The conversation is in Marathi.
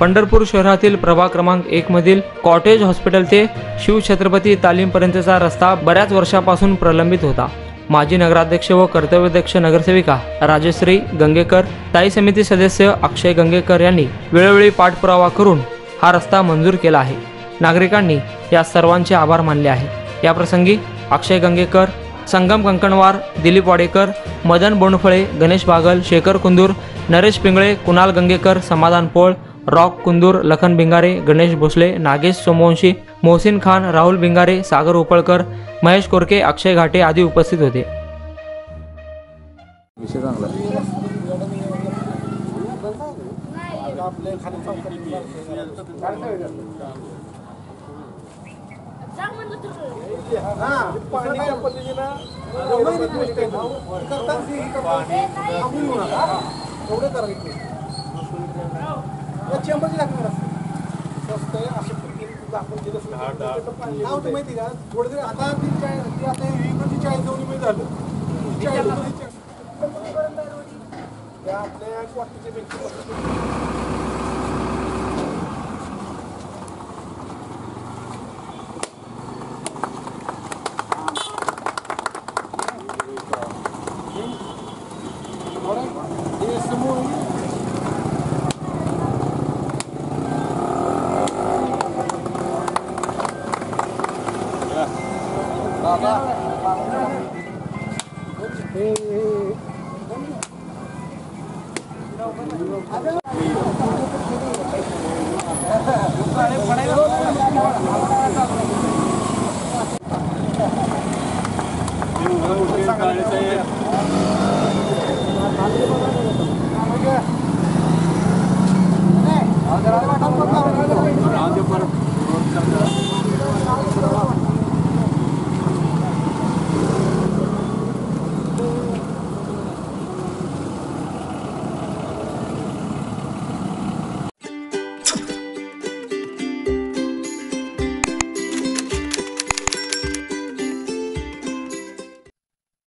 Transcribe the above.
पंढरपूर शहरातील प्रभाग क्रमांक एक मधील कॉटेज हॉस्पिटल ते शिवछत्रपती तालीमपर्यंतचा रस्ता बऱ्याच वर्षापासून प्रलंबित होता. माजी नगराध्यक्ष व कर्तव्याध्यक्ष नगरसेविका राजश्री गंगेकर ताई समिती सदस्य अक्षय गंगेकर यांनी वेळोवेळी पाठपुरावा करून हा रस्ता मंजूर केला आहे. नागरिकांनी या सर्वांचे आभार मानले आहे. याप्रसंगी अक्षय गंगेकर संगम कंकणवार दिलीप वाडेकर मदन बोंडफळे गणेश बागल शेखर कुंदूर नरेश पिंगळे कुणाल गंगेकर समाधान पोळ रॉक कुंदूर लखन भिंगारे गणेश भोसले नागेश सोमवंशी मोहसिन खान राहुल भिंगारे सागर उपळकर महेश कोरके अक्षय घाटे आदी उपस्थित होते. चेंबरची दाखवा जरा. स्वस्त आहे पद्धतीने दाखवून दिलं असतं. काय होतं माहिती का थोडं तरी आता ती चाळीस- ती आता इकडची चाळीस जाऊन झालं चाळीसमध्ये चाळीस. त्या आपल्या क्वार्टरच्या बँकेत हे समोर 가.